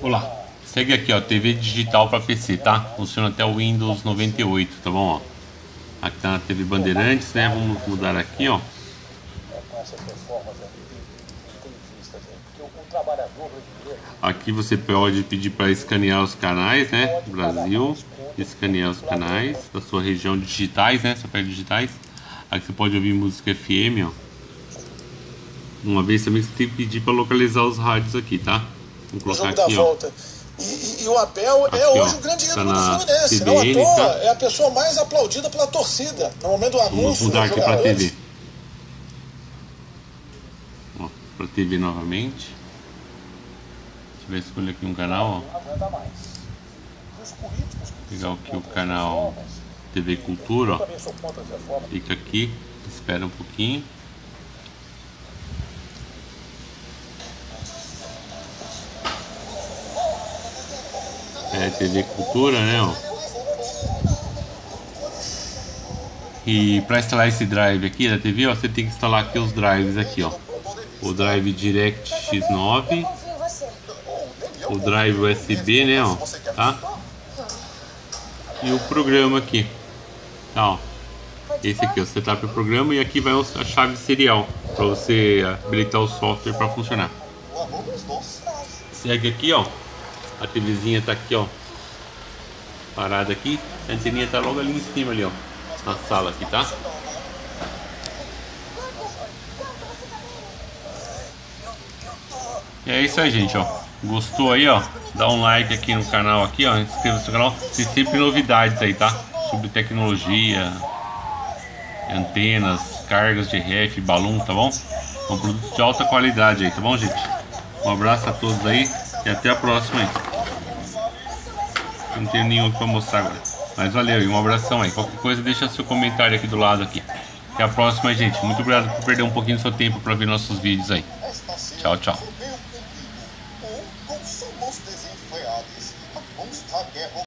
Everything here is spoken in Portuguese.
Olá, segue aqui ó, TV digital para PC, tá? Funciona até o Windows 98, tá bom? Ó. Aqui tá na TV Bandeirantes, né? Vamos mudar aqui, ó. Aqui você pode pedir para escanear os canais, né? Brasil, escanear os canais da sua região digitais, né? Só pega digitais. Aqui você pode ouvir música FM, ó. Uma vez também você tem que pedir para localizar os rádios aqui, tá? Vou colocar aqui, ó. E, e, o Abel é aqui, hoje ó, o grande tá ídolo do Fluminense. CBN, não à toa, tá? é a pessoa mais aplaudida pela torcida. No momento do anúncio. Vamos mudar dos aqui para jogadores. TV. Para TV novamente. Deixa eu ver, escolher aqui um canal, ó. Pegar aqui o canal TV Cultura, ó. Clica aqui, espera um pouquinho. É TV Cultura, né? Ó. E para instalar esse drive aqui da TV, ó, você tem que instalar aqui os drives aqui, ó. O drive Direct X9, o drive USB, né, ó, tá? E o programa aqui. Tá, ó. Esse aqui o setup programa e aqui vai a chave serial para você habilitar o software para funcionar. Segue aqui, ó. A TVzinha tá aqui, ó. Parada aqui. A anteninha tá logo ali em cima ali, ó. Na sala aqui, tá? E é isso aí, gente, ó. Gostou aí, ó? Dá um like aqui no canal aqui, ó. Inscreva-se no canal. Tem sempre novidades aí, tá? Sobre tecnologia, antenas, cargas de ref, balão, tá bom? São produtos de alta qualidade aí, tá bom, gente? Um abraço a todos aí e até a próxima aí. Não tenho nenhum pra mostrar agora. Mas valeu e um abração aí. Qualquer coisa deixa seu comentário aqui do lado aqui. Até a próxima, gente. Muito obrigado por perder um pouquinho do seu tempo para ver nossos vídeos aí. Tchau, tchau.